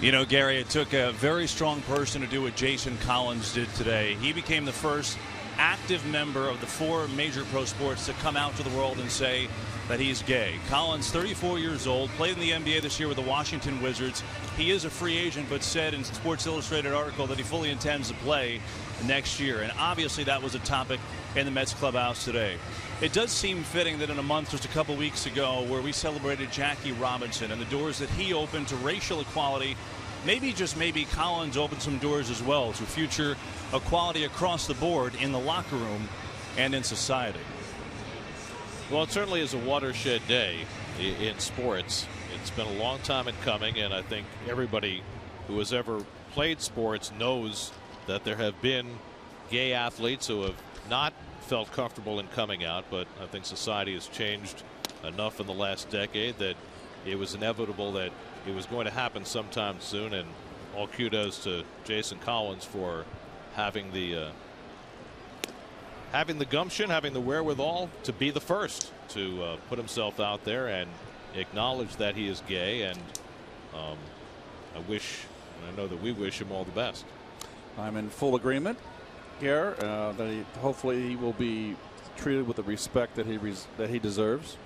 You know, Gary, it took a very strong person to do what Jason Collins did today. He became the first active member of the four major pro sports to come out to the world and say that he's gay. Collins, 34 years old, played in the NBA this year with the Washington Wizards. He is a free agent, but said in Sports Illustrated article that he fully intends to play next year. And obviously, that was a topic in the Mets clubhouse today. It does seem fitting that in a month, just a couple weeks ago, where we celebrated Jackie Robinson and the doors that he opened to racial equality maybe just maybe Collins opened some doors as well to future equality across the board in the locker room and in society. Well, it certainly is a watershed day in sports. It's been a long time in coming, and I think everybody who has ever played sports knows that there have been gay athletes who have not felt comfortable in coming out, but I think society has changed enough in the last decade that it was inevitable that it was going to happen sometime soon. And all kudos to Jason Collins for having the uh, having the gumption, having the wherewithal to be the first to uh, put himself out there and acknowledge that he is gay. And um, I wish, and I know that we wish him all the best. I'm in full agreement here uh, that he, hopefully he will be treated with the respect that he that he deserves.